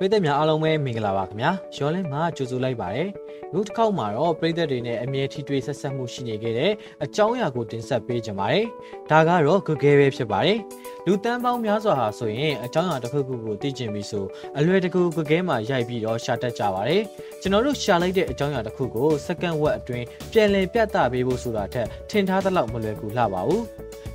ပရိသတ်များအားလုံးပဲမင်္ဂလာပါခင်ဗျာရော်လင်းမှာကြိုဆိုလိုက်ပါတယ်အခုတစ်ခေါက်မှာတော့ပရိသတ်တွေနဲ့အမြဲထိတွေ့ဆက်ဆက်မှုရှိနေခဲ့တဲ့အကြောင်းအရာကိုတင်ဆက်ပေးကြပါတယ်ဒါကတော့ Google ပဲဖြစ်ပါတယ်လူတန်းပေါင်းများစွာဟာဆိုရင်အကြောင်းအရာတစ်ခုခုကိုသိကျင်ပြီဆိုအလွယ်တကူ Google မှာရိုက်ပြီးတော့ရှာတတ်ကြပါတယ်ကျွန်တော်တို့ရှာလိုက်တဲ့အကြောင်းအရာတစ်ခုကိုစက္ကန့်ဝက်အတွင်းပြန်လည်ပြသပေးဖို့ဆိုတာထက်ထင်ထားသလောက်မလွယ်ကူလှပါဘူး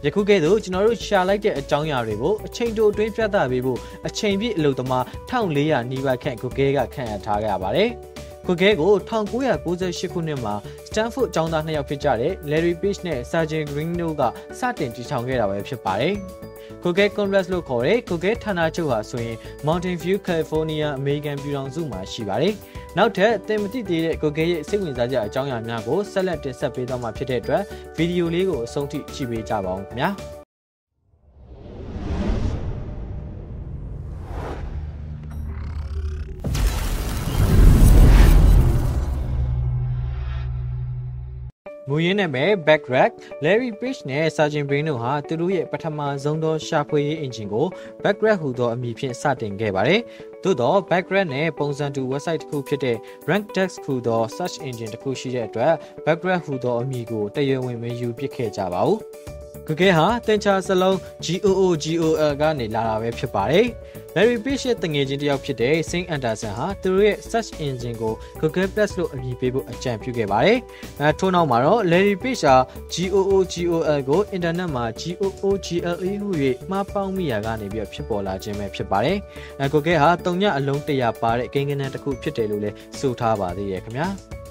ယခုကဲ့သို့ကျွန်တော်တို့ရှာလိုက်တဲ့အကြောင်းအရာတွေကိုအချိန်တိုအတွင်းပြသပေးဖို့အချိန်ပြည့်အလုပ်သမား1400နီးပါးခန့် Google ကခန့်အပ်ထားခဲ့ရပါတယ်။ Google ကို1998ခုနှစ်မှာ Stanford ကျောင်းသားနှစ်ယောက်ဖြစ်ကြတဲ့ Larry Page နဲ့ Sergey Brin တို့ကစတင်တည်ထောင်ခဲ့တာပဲဖြစ်ပါတယ်။ Google Congress လို့ခေါ်တဲ့ Google ဌာနချုပ်ဟာဆိုရင် Mountain View, California အမေရိကန်ပြည်ထောင်စုမှာရှိပါတယ်။နောက်ထပ်သင်မသိသေးတဲ့ Google ရဲ့စိတ်ဝင်စားစရာအကြောင်းအရာများကိုဆက်လက်တင်ဆက်ပေးသွားမှာဖြစ်တဲ့အတွက်ဗီဒီယိုလေးကိုအဆုံးထိကြည့်ပေးကြပါဦးခင်ဗျာ။ မူရင်းနာမည် Backrack Larry Page နဲ့ Sergeant Brain တို့ဟာသူတို့ရဲ့ပထမဆုံးသောရှာဖွေရေးအင်ဂျင်ကို Backrack ဟူသောအမည်ဖြင့်စတင်ခဲ့ပါတယ်။သို့သော Backrack နဲ့ပုံစံတူ website တစ်ခုဖြစ်တဲ့ RankDex ဟူသော search engine တစ်ခုရှိတဲ့အတွက် Backrack ဟူသောအမည်ကိုတရားဝင်မယူပစ်ခဲ့ကြပါဘူး။ Google ဟာသင်္ချာစလုံး GOOGOL ကနေလာတာပဲဖြစ်ပါတယ်။ Larry Page ရဲ့တငယ်ချင်းတစ်ယောက်ဖြစ်တဲ့ Sing Anderson ဟာသူတို့ရဲ့ search engine ကို Google Plus လို့အမည်ပေးဖို့အကြံပြုခဲ့ပါတယ်။အဲထို့နောက်မှာတော့ Larry Page ဟာ GOOGOL ကို internet မှာ GOOGLE ဟု၍မှားပေါင်းမိရာကနေပြီးဖြစ်ပေါ်လာခြင်းပဲဖြစ်ပါတယ်။အဲ Google ဟာတုံညအလုံးတရာပါတဲ့ကိန်းဂဏန်းတစ်ခုဖြစ်တယ်လို့လည်းဆိုထားပါသေးတယ်ခင်ဗျာ။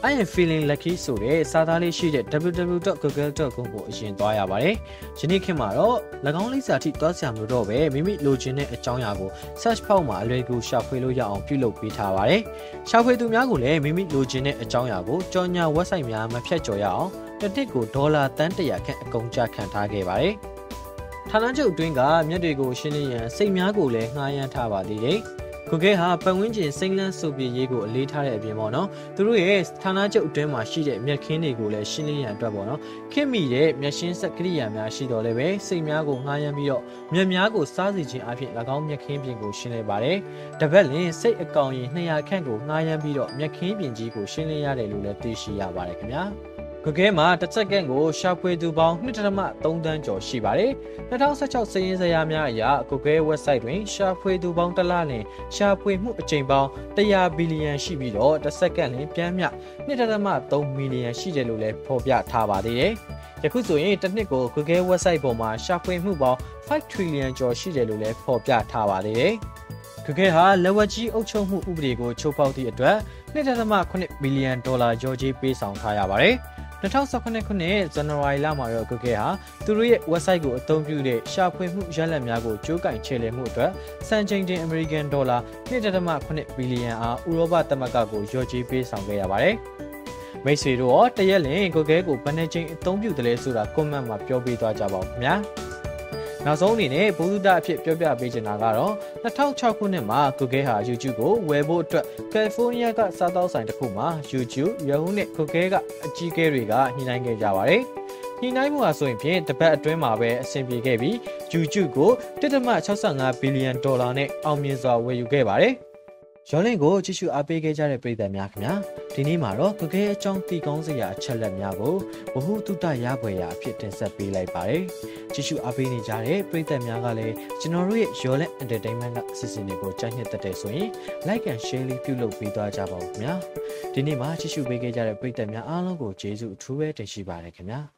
I am feeling lucky ဆိုတဲ့စာသားလေးရှိတဲ့ www.google.com ကိုအရင်သွားရပါတယ်။ယနေ့ခေတ်မှာတော့၎င်းလိပ်စာထိသွားစရာမလိုတော့ပဲမိမိလိုချင်တဲ့အကြောင်းအရာကို search ဖောက်မှာအလွယ်ကူရှာဖွေလို့ရအောင်ပြုလုပ်ပေးထားပါတယ်။ရှာဖွေသူများကိုလည်းမိမိလိုချင်တဲ့အကြောင်းအရာကိုကြော်ညာ website များမဖြတ်ကျော်ရအောင်တစ်နှစ်ကိုဒေါ်လာတန်း100ခန့်အကုန်ကျခံထားခဲ့ပါတယ်။ဌာနချုပ်အတွင်းကမြက်တွေကိုရှင်းလင်းရန်စိတ်များကိုလည်းငှားရမ်းထားပါသေးတယ်။ ကိုကဲဟာပတ်ဝန်းကျင်စိမ့်လန်းစုပ်ပြရေးကိုအလေးထားတဲ့အပြင်ပေါ့နော်သူတို့ရဲ့ဌာနချုပ်အတွင်းမှာရှိတဲ့မြက်ခင်းတွေကိုလည်းရှင်းလင်းရန်အတွက်ပေါ့နော်ခင်မိတဲ့မြက်ရှင်းဆက်ကိရိယာများရှိတော်လည်းပဲစိတ်များကိုငှားရမ်းပြီးတော့မြက်များကိုစားစီခြင်းအပြင်၎င်းမြက်ခင်းပြင်ကိုရှင်းလင်းပါတယ်တပတ်လင်စိတ်အကောင်ရင်200ခန့်ကိုငှားရမ်းပြီးတော့မြက်ခင်းပြင်ကြီးကိုရှင်းလင်းရတယ်လို့လည်းသိရှိရပါတယ်ခင်ဗျာ ဂကဲမှာတစ်စက္ကန့်ကိုရှာဖွေသူပေါင်း2.3တန်းကျော်ရှိပါတယ်။2016စာရင်းဇယားများအရဂကဲ website တွင်ရှာဖွေသူပေါင်းတစ်လလင်ရှာဖွေမှုအကြိမ်ပေါင်း100ဘီလီယံရှိပြီးတော့တစ်စက္ကန့်လင်ပြန်မြ2.3မီလီယံရှိတယ်လို့လည်းဖော်ပြထားပါသေးတယ်။ယခုဆိုရင်တစ်နှစ်ကို Google website ပေါ်မှာရှာဖွေမှုပေါင်း5 trillion ကျော်ရှိတယ်လို့လည်းဖော်ပြထားပါသေးတယ်။ဂကဲဟာလက်ဝက်ကြီးအုပ်ချုပ်မှုဥပဒေကိုချိုးဖောက်သည့်အတွက်2.8ဘီလီယံဒေါ်လာကျော်ကြီးပေးဆောင်ထားရပါတယ်။ 2019ခုနှစ်ဇန်နဝါရီလမှာတော့ Google ဟာသူတို့ရဲ့ website ကိုအသုံးပြုတဲ့ရှာဖွေမှုရလဒ်များကိုကြိုးကင်ချေလှယ်မှုအတွက်စံချိန်တင် American Dollar 1.8ဘီလီယံအားဥရောပသမဂ္ဂကိုလျော်ကြေးပေးဆောင်ခဲ့ရပါတယ်။မိတ်ဆွေတို့ရောတရက်လင် Google ကိုဘယ်နှချိန်အသုံးပြုတယ်လဲဆိုတာ comment မှာပြောပြသွားကြပါဦးခင်ဗျာ။ နောက်ဆုံးအနေနဲ့ဘုသူဒအဖြစ်ပြောပြပေးချင်တာကတော့2006ခုနှစ်မှာ Google ဟာ YouTube ကိုဝယ်ဖို့အတွက်ကယ်လီဖိုးနီးယားကစားသောက်ဆိုင်တစ်ခုမှာ YouTube, Yahoo နဲ့ Google ကအကြီးအကဲတွေကညှိနှိုင်းခဲ့ကြပါတယ်။ညှိနှိုင်းမှုဟာဆိုရင်ဖြင့်တပတ်အတွင်းမှာပဲအဆင်ပြေခဲ့ပြီး YouTube ကို1.65ဘီလီယံဒေါ်လာနဲ့အောင်မြင်စွာဝယ်ယူခဲ့ပါတယ်။ ရောလင့်ကိုကြည့်ရှုအားပေးခဲ့ကြတဲ့ပရိသတ်များခင်ဗျာဒီနေ့မှာတော့ကကဲအကြောင်းတည်ကောင်းစရာအချက်လက်များကိုဘ ഹു တုတရပွဲရာအဖြစ်တင်ဆက်ပေးလိုက်ပါတယ်ကြည့်ရှုအားပေးနေကြတဲ့ပရိသတ်များကလည်းကျွန်တော်တို့ရဲ့ရောလင့် entertainment ကအစီအစဉ်တွေကိုကြိုက်နှစ်သက်တဲ့ဆိုရင် like and share လေးပြုလုပ်ပေးသွားကြပါဦးခင်ဗျာဒီနေ့မှာကြည့်ရှုပေးခဲ့ကြတဲ့ပရိသတ်များအားလုံးကိုကျေးဇူးအထူးပဲတင်ရှိပါတယ်ခင်ဗျာ